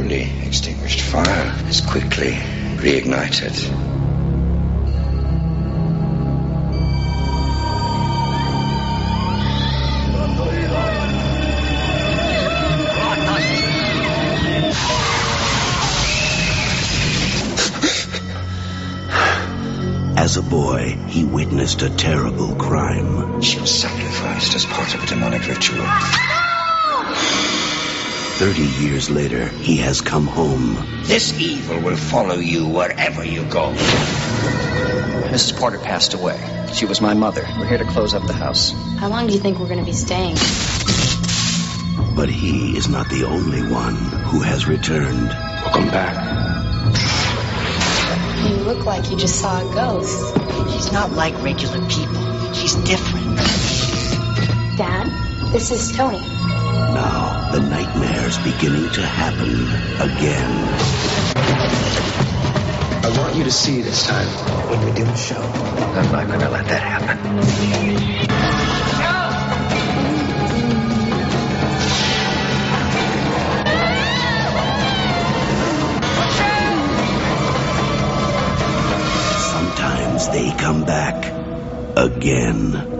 poorly extinguished fire is quickly reignited. As a boy, he witnessed a terrible crime. She was sacrificed as part of a demonic ritual. Thirty years later, he has come home. This evil will follow you wherever you go. Mrs. Porter passed away. She was my mother. We're here to close up the house. How long do you think we're going to be staying? But he is not the only one who has returned. Welcome back. You look like you just saw a ghost. She's not like regular people. She's different. Dad, this is Tony. Now, the nightmare's beginning to happen again. I want you to see this time when we do the show. I'm not gonna let that happen. Sometimes they come back again.